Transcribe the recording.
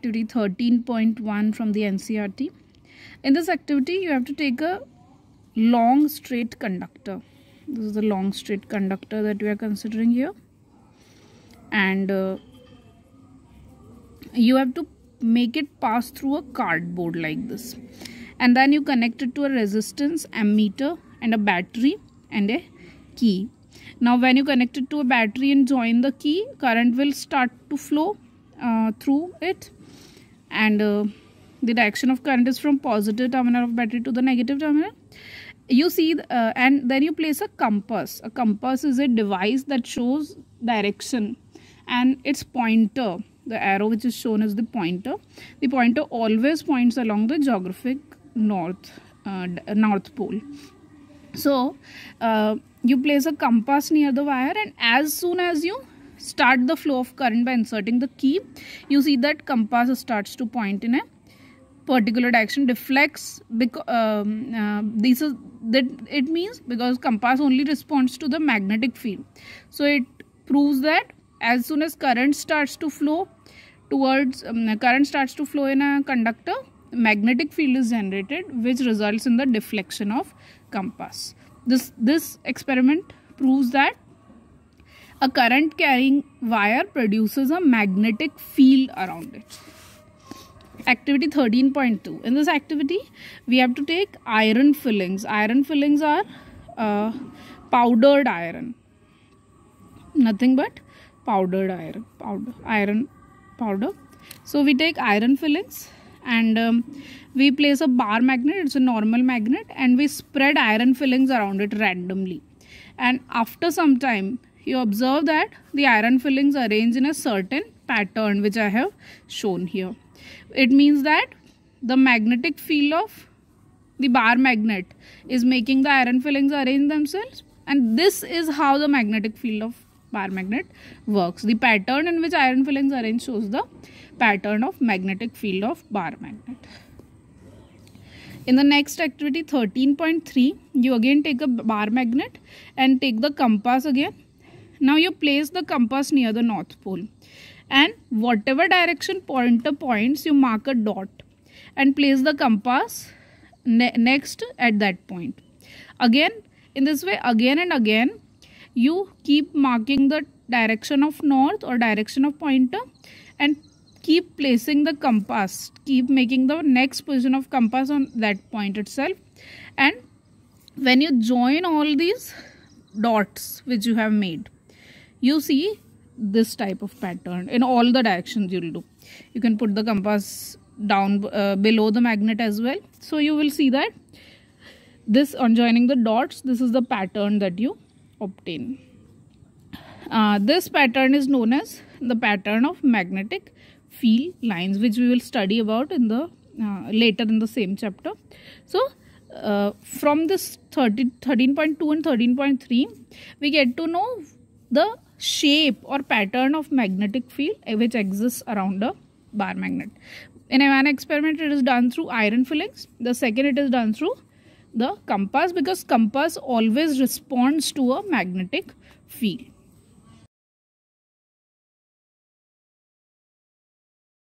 activity 13.1 from the NCERT. In this activity, you have to take a long straight conductor. This is the long straight conductor that we are considering here. And uh, you have to make it pass through a cardboard like this. And then you connect it to a resistance, ammeter and a battery and a key. Now when you connect it to a battery and join the key, current will start to flow uh, through it and uh, the direction of current is from positive terminal of battery to the negative terminal. You see uh, and then you place a compass. A compass is a device that shows direction. And its pointer. The arrow which is shown as the pointer. The pointer always points along the geographic north uh, north pole. So uh, you place a compass near the wire and as soon as you start the flow of current by inserting the key. You see that compass starts to point in a particular direction deflects because um, uh, this is that it means because compass only responds to the magnetic field. So it proves that as soon as current starts to flow towards um, current starts to flow in a conductor magnetic field is generated which results in the deflection of compass. This this experiment proves that a current carrying wire produces a magnetic field around it. Activity 13.2. In this activity, we have to take iron fillings. Iron fillings are uh, powdered iron. Nothing but powdered iron. Powder, iron powder. So we take iron fillings and um, we place a bar magnet. It's a normal magnet and we spread iron fillings around it randomly. And after some time, you observe that the iron fillings arrange in a certain pattern which I have shown here. It means that the magnetic field of the bar magnet is making the iron fillings arrange themselves and this is how the magnetic field of bar magnet works. The pattern in which iron fillings arrange shows the pattern of magnetic field of bar magnet. In the next activity 13.3 you again take a bar magnet and take the compass again now you place the compass near the north pole and whatever direction pointer points you mark a dot and place the compass ne next at that point. Again in this way again and again you keep marking the direction of north or direction of pointer and keep placing the compass keep making the next position of compass on that point itself and when you join all these dots which you have made you see this type of pattern in all the directions you'll do. You can put the compass down uh, below the magnet as well. So you will see that this on joining the dots this is the pattern that you obtain. Uh, this pattern is known as the pattern of magnetic field lines which we will study about in the uh, later in the same chapter. So uh, from this 13.2 and 13.3 we get to know the shape or pattern of magnetic field eh, which exists around a bar magnet. In a one experiment, it is done through iron fillings. The second, it is done through the compass because compass always responds to a magnetic field.